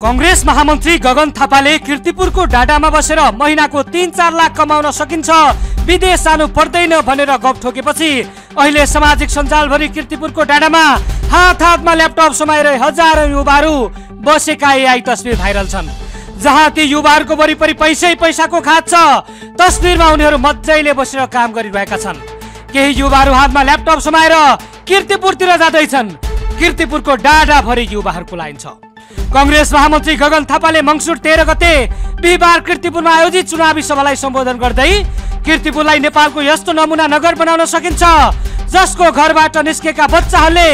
कङ्ग्रेस महामन्त्री गगन थापाले किर्तिपुरको डाडामा बसेर महिनाको तिन चार लाख कमाउन सकिन्छ विदेश जानु पर्दैन भनेर गफ ठोकेपछि अहिले सामाजिक सञ्जालभरि किर्तिपुरको डाडामा हात हातमा ल्यापटप समाएर हजारौँ युवाहरू बसेका एआई तस्विर भाइरल छन्। जहाँ ती युवाहरूको वरिपरि पैसै पैसाको खात छ तस्विरमा उनीहरू मजाले बसेर काम गरिरहेका छन्। केही युवाहरू हातमा ल्यापटप समाएर किर्तिपुरतिर जाँदैछन्। किर्तिपुरको डाडाभरि युवाहरूको लाइन छ कङ्ग्रेस महामन्त्री गगन थापाले मङ्सुर तेह्र गते बिहिबार किर्तिपुरमा आयोजित चुनावी सभालाई सम्बोधन गर्दै किर्तिपुरलाई नेपालको यस्तो नमुना नगर बनाउन सकिन्छ जसको घरबाट निस्केका बच्चाहरूले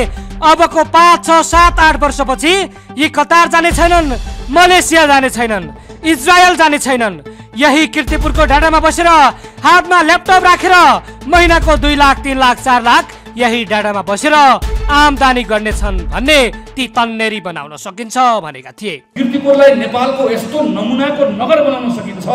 अबको पाँच छ सात आठ वर्षपछि यी कतार जाने छैनन् मलेसिया जाने छैनन् इजरायल जाने छैनन्। यही किर्तिपुरको डाँडामा बसेर हातमा ल्यापटप राखेर महिनाको दुई लाख तिन लाख चार लाख यही डाँडामा बसेर आमदानी गर्नेछन् भन्ने ती तन्नेरी बनाउन सकिन्छ भनेका थिए। किर्तिपुरलाई नेपालको यस्तो नमुनाको नगर बनाउन सकिन्छ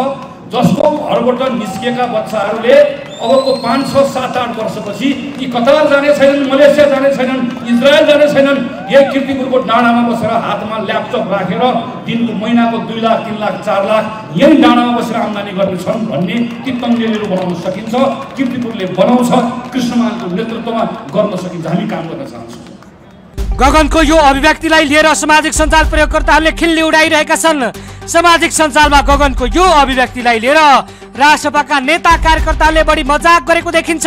जसको घरबाट निस्किएका बच्चाहरूले अबको पाँच छ सात आठ वर्षपछि यी कतार जाने छैनन् मलेसिया जाने छैनन् इजरायल जाने छैनन् यही किर्तिपुरको डाँडामा बसेर हातमा ल्यापटप राखेर दिनको महिनाको दुई लाख तिन लाख चार लाख यही डाँडामा बसेर आम्दानी गर्नेछन् भन्ने ती तङ्गेलीहरू बनाउन सकिन्छ। किर्तिपुरले बनाउँछ कृष्णमानको नेतृत्वमा गर्न सकिन्छ। हामी काम गर्न चाहन्छौँ। गगनको यो अभिव्यक्तिलाई लिएर सामाजिक सञ्जाल प्रयोगकर्ताहरूले खिल्ली उडाइरहेका छन्। सामाजिक सञ्जालमा गगनको यो अभिव्यक्तिलाई लिएर राजसभाका नेता कार्यकर्ताहरूले बढी मजाक गरेको देखिन्छ।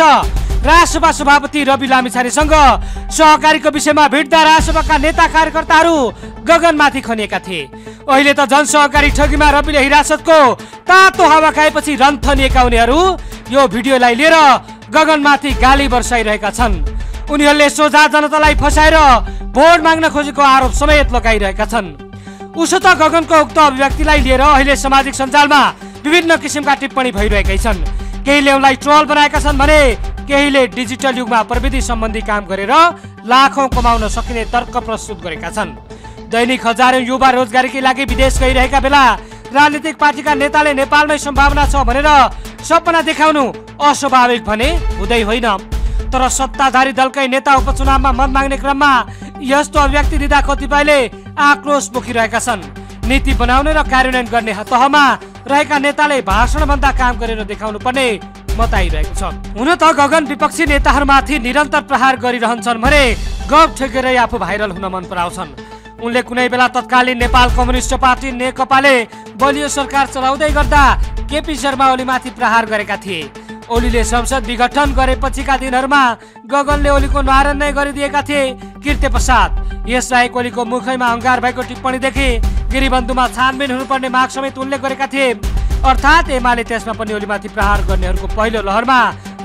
राजसभा सभापति रवि लामिछानेसँग सहकारीको विषयमा भिड्दा राजसभाका नेता कार्यकर्ताहरू गगनमाथि खनिएका थिए। अहिले त जनसहकारी ठगीमा रविले हिरासतको तातो हावा खाएपछि रन थनिएका उनीहरू यो भिडियोलाई लिएर गगनमाथि गाली वर्षाइरहेका छन्। उनीहरूले सोझा जनतालाई फसाएर भोट माग्न खोजेको आरोप समेत लगाइरहेका छन्। उसो त गगनको उक्त अभिव्यक्तिलाई लिएर अहिले सामाजिक सञ्जालमा विभिन्न किसिमका टिप्पणी भइरहेकै छन्। केहीले उनलाई ट्रोल बनाएका छन् भने केहीले डिजिटल युगमा प्रविधि सम्बन्धी काम गरेर लाखौँ कमाउन सकिने तर्क प्रस्तुत गरेका छन्। दैनिक हजारौँ युवा रोजगारीकै लागि विदेश गइरहेका बेला राजनीतिक पार्टीका नेताले नेपालमै सम्भावना छ भनेर सपना देखाउनु अस्वाभाविक भने हुँदै होइन। तर सत्ताधारी दलकै नेता उपचुनावमा मत माग्ने क्रममा यस्तो अभिव्यक्ति दिँदा कतिपयले आक्रोश पोखिरहेका छन्। नीति बनाउने र कार्यान्वयन गर्ने तहमा रहेका नेताले भाषणभन्दा काम गरेर देखाउनु पर्ने बताइरहेको छ हुन त गगन विपक्षी नेताहरूमाथि निरन्तर प्रहार गरिरहन्छन् भने गफ ठेकेरै आफू भाइरल हुन मन पराउँछन्। उनले कुनै बेला तत्कालीन नेपाल कम्युनिस्ट पार्टी नेकपाले बलियो सरकार चलाउँदै गर्दा केपी शर्मा ओलीमाथि प्रहार गरेका थिए। ओलीले संसद विघटन गरेपछिका दिनहरूमा गगनले ओलीको नारायण नै गरिदिएका थिए कृत्य प्रसाद यसबाहेक ओलीको मुखैमा अङ्गार भएको टिप्पणीदेखि गिरिबन्धुमा छानबिन हुनुपर्ने माग समेत उल्लेख गरेका थिए। अर्थात् एमाले त्यसमा पनि ओलीमाथि प्रहार गर्नेहरूको पहिलो लहरमा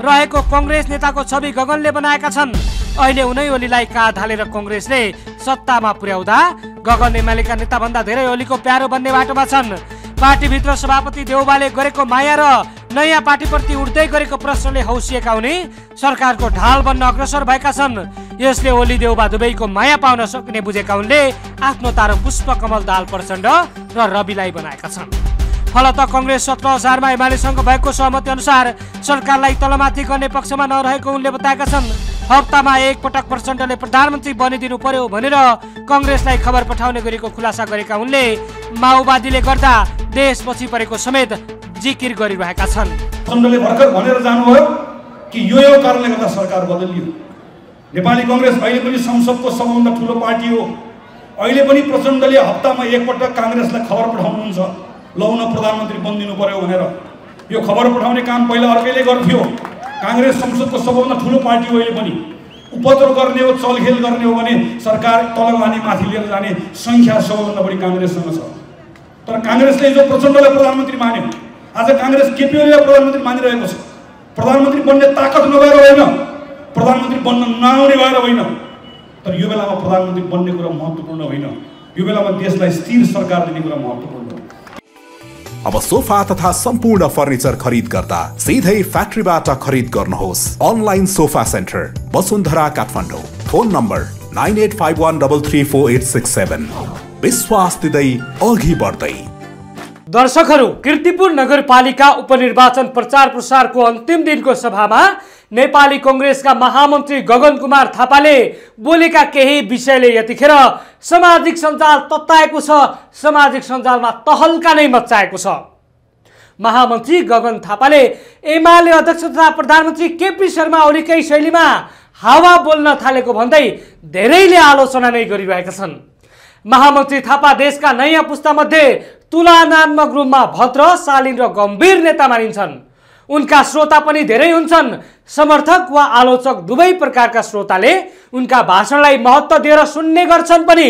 रहेको कङ्ग्रेस नेताको छवि गगनले बनाएका छन्। अहिले उनै ओलीलाई काँध हालेर कङ्ग्रेसले सत्तामा पुर्याउँदा गगन एमालेका नेताभन्दा धेरै ओलीको प्यारो बन्ने बाटोमा छन्। पार्टीभित्र सभापति देउबाले गरेको माया र नयाँ पार्टीप्रति उठ्दै गरेको प्रश्नले हौसिएका उनी सरकारको ढाल बन्न अग्रसर भएका छन्। यसले ओली देउबा दुवैको माया पाउन सक्ने बुझेका उनले आफ्नो तारो पुष्प कमल दाल प्रचण्ड र रविलाई बनाएका छन्। फलत कङ्ग्रेस सत्र हजारमा एमालेसँग भएको सहमति अनुसार सरकारलाई तलमाथि गर्ने पक्षमा नरहेको उनले बताएका छन्। हप्तामा एक पटक प्रचण्डले प्रधानमन्त्री बनिदिनु पर्यो भनेर कङ्ग्रेसलाई खबर पठाउने गरेको खुलासा गरेका उनले माओवादीले गर्दा देश पछि परेको समेत जिकिर गरिरहेका छन्। प्रचण्डले भर्खर भनेर जानुभयो कि यो यो कारणले गर्दा सरकार बदलियो। नेपाली कङ्ग्रेस अहिले पनि संसदको सबभन्दा ठुलो पार्टी हो। अहिले पनि प्रचण्डले हप्तामा एकपटक काङ्ग्रेसलाई खबर पठाउनुहुन्छ। लौ न प्रधानमन्त्री बनिदिनु पर्यो भनेर। यो खबर पठाउने काम पहिला अर्कैले गर्थ्यो। काङ्ग्रेस संसदको सबभन्दा ठुलो पार्टी हो अहिले पनि। उपद्रो गर्ने हो चलखेल गर्ने हो भने सरकार तल लाने माथि लिएर जाने सङ्ख्या सबभन्दा बढी काङ्ग्रेससँग छ। तर काङ्ग्रेसले हिजो प्रचण्डलाई प्रधानमन्त्री मान्यो। आज काङ्ग्रेस केपी ओलीलाई प्रधानमन्त्री मानिरहेको छ। प्रधानमन्त्री बन्ने ताकत नभएर होइन। प्रधानमन्त्री बन्न नआउने भएर होइन। तर यो बेलामा प्रधानमन्त्री बन्ने कुरा महत्त्वपूर्ण होइन। यो बेलामा देशलाई स्थिर सरकार दिने कुरा महत्त्वपूर्ण अब सोफा तथा सम्पूर्ण फर्निचर खरिद गर्दा सिधै फ्याक्ट्रीबाट खरिद गर्नुहोस्। Online sofa centre Vasundhara Kathmandu. Phone number nine eight five one double three four eight six seven. विश्वास दिँदै अघि बढ्दै। दर्शकहरू किर्तिपुर नगरपालिका उपनिर्वाचन प्रचार प्रसारको अन्तिम दिनको सभामा नेपाली कङ्ग्रेसका महामन्त्री गगन कुमार थापाले बोलेका केही विषयले यतिखेर सामाजिक सञ्जाल तत्ताएको छ। सामाजिक सञ्जालमा तहल्का नै मचाएको छ। महामन्त्री गगन थापाले एमाले अध्यक्ष तथा प्रधानमन्त्री केपी शर्मा ओलीकै शैलीमा हावा बोल्न थालेको भन्दै धेरैले आलोचना नै गरिरहेका छन्। महामन्त्री थापा देशका नयाँ पुस्तामध्ये तुलनात्मक रूपमा भद्र शालीन र गम्भीर नेता मानिन्छन्। उनका श्रोता पनि धेरै हुन्छन्। समर्थक वा आलोचक दुवै प्रकारका श्रोताले उनका भाषणलाई महत्त्व दिएर सुन्ने गर्छन् पनि।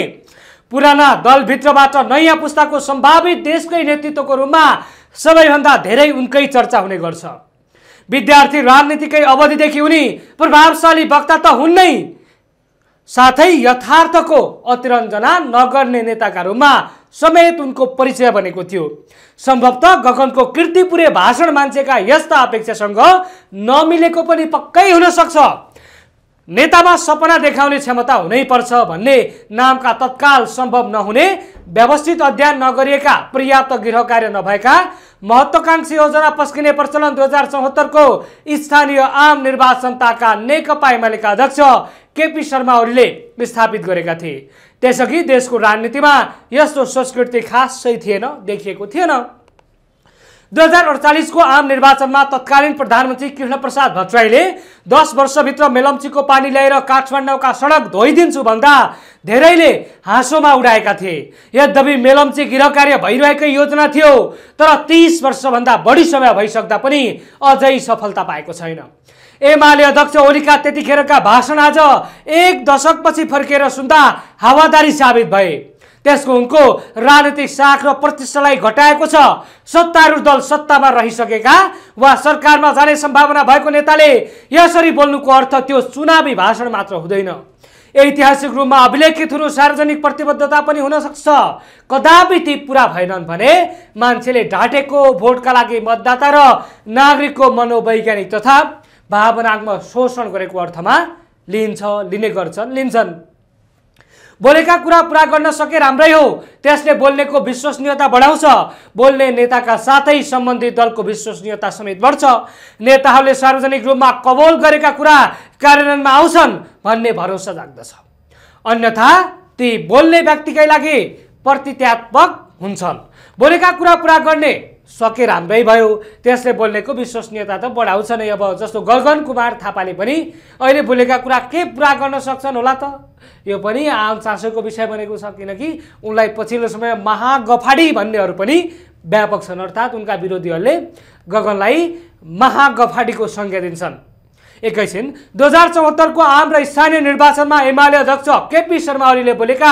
पुराना दलभित्रबाट नयाँ पुस्ताको सम्भावित देशकै नेतृत्वको रूपमा सबैभन्दा धेरै उनकै चर्चा हुने गर्छ। विद्यार्थी राजनीतिकै अवधिदेखि उनी प्रभावशाली वक्ता त हुन् नै। साथै यथार्थको अतिरञ्जना नगर्ने नेताका रूपमा समेत उनको परिचय बनेको थियो। सम्भवतः गगनको कृतिपुरे भाषण मान्छेका यस्ता अपेक्षासँग नमिलेको पनि पक्कै हुन सक्छ नेतामा सपना देखाउने क्षमता हुनैपर्छ भन्ने नामका तत्काल सम्भव नहुने व्यवस्थित अध्ययन नगरिएका पर्याप्त गृह कार्य नभएका महत्वाकांक्षी योजना पस्किने प्रचलन दुई हजार चौहत्तरको स्थानीय आम निर्वाचनताका नेकपा एमालेका अध्यक्ष केपी शर्मा ओलीले स्थापित गरेका थिए। त्यसअघि देशको राजनीतिमा यस्तो संस्कृति खासै थिएन देखिएको थिएन। दुई हजार अडचालिसको आम निर्वाचनमा तत्कालीन प्रधानमन्त्री कृष्णप्रसाद भट्टराईले दस वर्षभित्र मेलम्चीको पानी ल्याएर काठमाडौँका सडक धोइदिन्छु भन्दा धेरैले हाँसोमा उडाएका थिए। यद्यपि मेलम्ची गृह कार्य भइरहेकै योजना थियो तर तिस वर्षभन्दा बढी समय भइसक्दा पनि अझै सफलता पाएको छैन। एमाले अध्यक्ष ओलीका त्यतिखेरका भाषण आज एक दशकपछि फर्केर सुन्दा हावादारी साबित भए। त्यसको उनको राजनीतिक साख र प्रतिष्ठालाई घटाएको छ। सत्तारूढ दल सत्तामा रहिसकेका वा सरकारमा जाने सम्भावना भएको नेताले यसरी बोल्नुको अर्थ त्यो चुनावी भाषण मात्र हुँदैन। ऐतिहासिक रूपमा अभिलेखित हुनु सार्वजनिक प्रतिबद्धता पनि हुन सक्छ। कदापि ती पुरा भएनन् भने मान्छेले ढाँटेको भोटका लागि मतदाता र नागरिकको मनोवैज्ञानिक तथा भावनात्मक शोषण गरेको अर्थमा लिन्छ लिने गर्छन् लिन्छन्। बोलेका कुरा पुरा गर्न सके राम्रै हो। त्यसले बोल्नेको विश्वसनीयता बढाउँछ। बोल्ने नेताका साथै सम्बन्धित दलको विश्वसनीयता समेत बढ्छ। नेताहरूले सार्वजनिक रूपमा कबोल गरेका कुरा कार्यान्वयनमा आउँछन् भन्ने भरोसा जाग्दछ। अन्यथा ती बोल्ने व्यक्तिकै लागि प्रतित्यात्मक हुन्छन्। बोलेका कुरा पुरा गर्ने सके राम्रै भयो। त्यसले बोल्नेको विश्वसनीयता त बढाउँछ नै अब जस्तो गगन कुमार थापाले पनि अहिले बोलेका कुरा के पुरा गर्न सक्छन् होला त? यो पनि आम चासोको विषय बनेको छ किनकि उनलाई पछिल्लो समय महागफाडी भन्नेहरू पनि व्यापक छन् अर्थात् उनका विरोधीहरूले गगनलाई महागफाडीको संज्ञा दिन्छन्। एकैछिन दुई हजार चौहत्तरको आम र स्थानीय निर्वाचनमा एमाले अध्यक्ष केपी शर्मा ओलीले बोलेका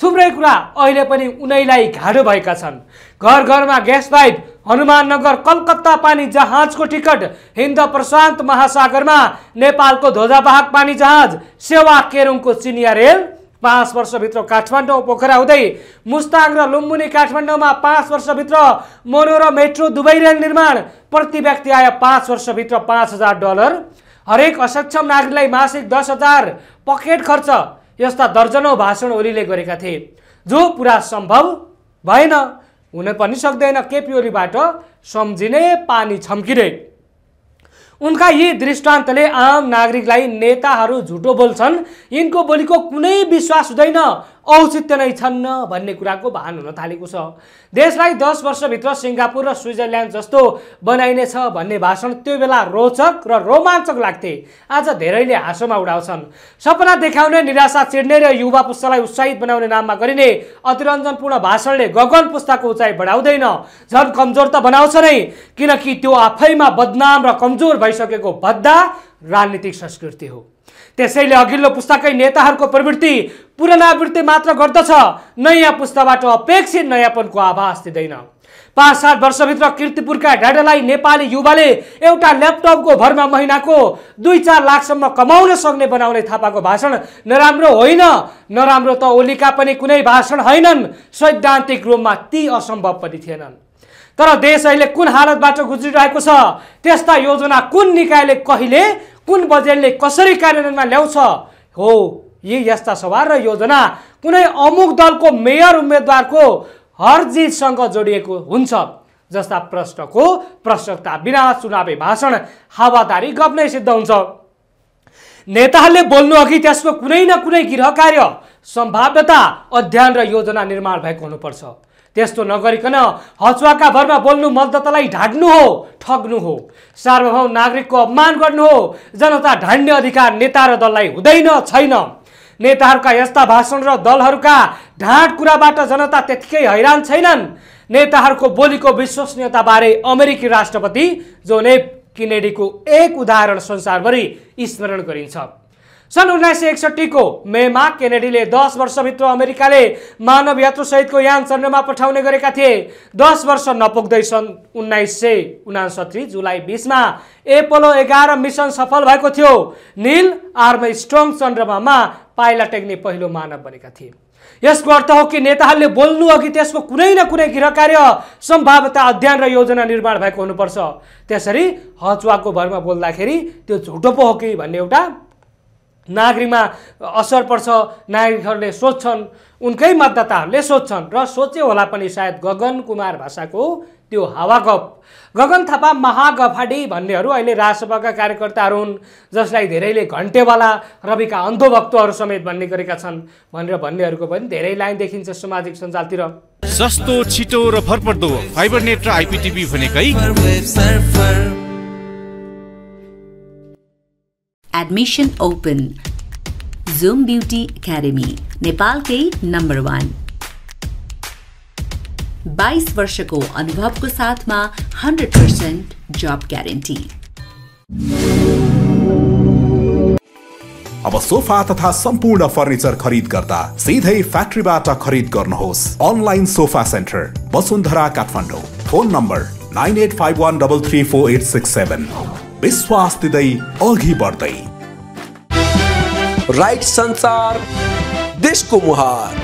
थुप्रै कुरा अहिले पनि उनैलाई घाडो भएका छन्। घर घरमा ग्यास पाइप हनुमाननगर कलकत्ता पानी जहाजको टिकट हिन्द प्रशान्त महासागरमा नेपालको ध्वजावाहक पानी जहाज सेवा केरुङको चिनिया रेल पाँच वर्षभित्र काठमाडौँ पोखरा हुँदै मुस्ताङ र लुम्बुनी काठमाडौँमा पाँच वर्षभित्र मोनो र मेट्रो दुवै रेल निर्माण प्रति व्यक्ति आय पाँच वर्षभित्र पाँच हजार डलर। हरेक असक्षम नागरिकलाई मासिक दस हजार पकेट खर्च यस्ता दर्जनौँ भाषण ओलीले गरेका थिए। जो पुरा सम्भव भएन। हुन पनि सक्दैन केपी ओलीबाट सम्झिने पानी छम्किने उनका यी दृष्टान्तले आम नागरिकलाई नेताहरू झुटो बोल्छन्। यिनको बोलीको कुनै विश्वास हुँदैन। औचित्य नै छन् भन्ने कुराको भान हुन थालेको छ। देशलाई दस वर्षभित्र सिङ्गापुर र स्विजरल्यान्ड जस्तो बनाइनेछ भन्ने भाषण त्यो बेला रोचक र रोमाञ्चक लाग्थे। आज धेरैले हाँसोमा उडाउँछन्। सपना देखाउने निराशा चिड्ने र युवा पुस्तालाई उत्साहित बनाउने नाममा गरिने अतिरञ्जनपूर्ण भाषणले गगन पुस्ताको उचाइ बढाउँदैन। झन् कमजोर त बनाउँछ नै किनकि त्यो आफैमा बदनाम र कमजोर भइसकेको भद्दा राजनीतिक संस्कृति हो। त्यसैले अघिल्लो पुस्ताकै नेताहरूको प्रवृत्ति पुनरावृत्ति मात्र गर्दछ। नयाँ पुस्ताबाट अपेक्षित नयाँपनको आभास दिँदैन। पाँच सात वर्षभित्र किर्तिपुरका डाडालाई नेपाली युवाले एउटा ल्यापटपको भरमा महिनाको दुई चार लाखसम्म कमाउन सक्ने बनाउने थापाको भाषण नराम्रो होइन। नराम्रो त ओलीका पनि कुनै भाषण होइनन्। सैद्धान्तिक रूपमा ती असम्भव पनि थिएनन्। तर देश अहिले कुन हालतबाट गुज्रिरहेको छ त्यस्ता योजना कुन निकायले कहिले कुन बजेटले कसरी कार्यान्वयनमा ल्याउँछ? हो यी यस्ता सवाल र योजना कुनै अमुक दलको मेयर उम्मेद्वारको हर जितसँग जोडिएको हुन्छ जस्ता प्रश्नको प्रश्नता बिना चुनावी भाषण हावादारी गफ सिद्ध हुन्छ। नेताहरूले बोल्नु अघि त्यसको कुनै न कुनै गृह कार्य सम्भाव्यता अध्ययन र योजना निर्माण भएको हुनुपर्छ। त्यस्तो नगरिकन हचुवाका भरमा बोल्नु मतदातालाई ढाड्नु हो ठग्नु हो। सार्वभौम नागरिकको अपमान गर्नु हो जनता ढाड्ने अधिकार नेता र दललाई हुँदैन छैन। नेताहरूका यस्ता भाषण र दलहरूका ढाँट कुराबाट जनता त्यत्तिकै हैरान छैनन्। नेताहरूको बोलीको विश्वसनीयताबारे अमेरिकी राष्ट्रपति जोन एफ किनेडीको एक उदाहरण संसारभरि स्मरण गरिन्छ। सन् उन्नाइस सय एकसट्ठीको मेमा केनेडीले दस वर्षभित्र अमेरिकाले मानव यात्रुसहितको यान चन्द्रमा पठाउने गरेका थिए। दस वर्ष नपुग्दै सन् उन्नाइस सय उनासत्तरी जुलाई बिसमा एपोलो एघार मिसन सफल भएको थियो। निल आर्म स्ट्रङ चन्द्रमामा पाइला टेक्ने पहिलो मानव बनेका थिए। यसको अर्थ हो कि नेताहरूले बोल्नु अघि त्यसको कुनै न कुनै गृह कार्य सम्भाव्यता अध्ययन र योजना निर्माण भएको हुनुपर्छ। त्यसरी हचुवाको भरमा बोल्दाखेरि त्यो झुटो पो हो कि भन्ने एउटा नागरिकमा असर पर्छ नागरिकहरूले सोध्छन् उनकै मतदाताहरूले सोध्छन् र सोचे होला पनि सायद गगन कुमार भाषाको त्यो हावागफ गगन थापा महागफाडी भन्नेहरू अहिले राजसभाका कार्यकर्ताहरू हुन् जसलाई धेरैले घन्टेवाला रविका अन्धोभक्तहरू समेत भन्ने गरेका छन् भनेर भन्नेहरूको पनि धेरै लाइन देखिन्छ सामाजिक सञ्जालतिर। सस्तो छिटो र भरपर्दो फाइबर नेट र आइपिटिभी भनेकै admission open zoom beauty academy नेपालकै नम्बर वान बाइस वर्षको अनुभवको साथमा हन्ड्रेड पर्सेन्ट जब ग्यारेन्टी अब सोफा तथा सम्पूर्ण फर्निचर खरिद गर्दा सिधै फ्याक्ट्रीबाट खरिद गर्नुहोस्। Online sofa centre Vasundhara Kathmandu. Phone number nine eight five one double three four eight six seven विश्वास दिँदै अघि बढ्दै। राइट संसार देशको मुहार।